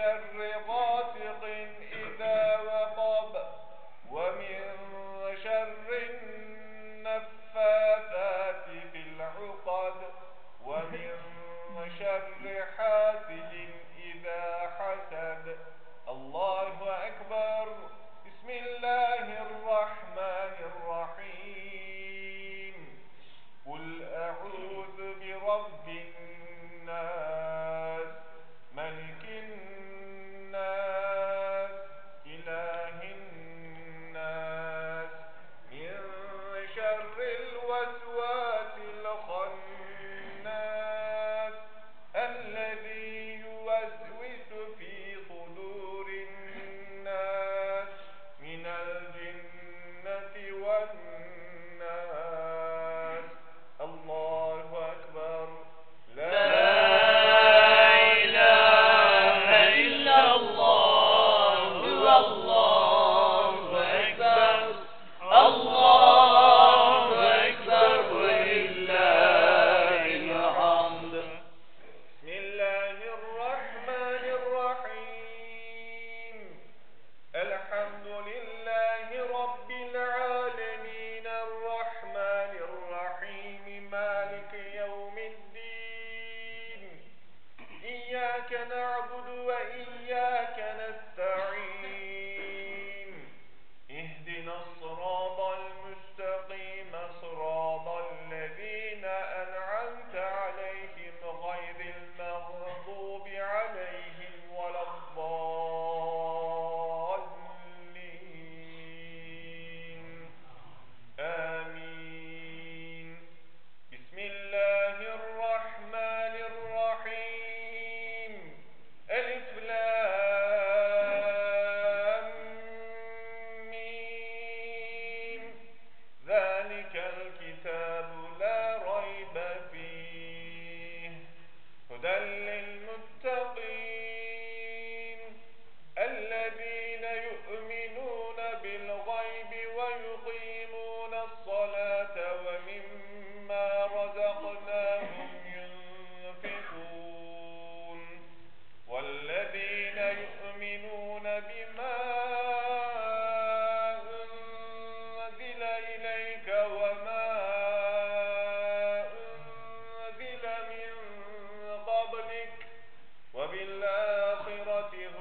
الرضا نعبد وإياك نستعين. وبالآخرة هم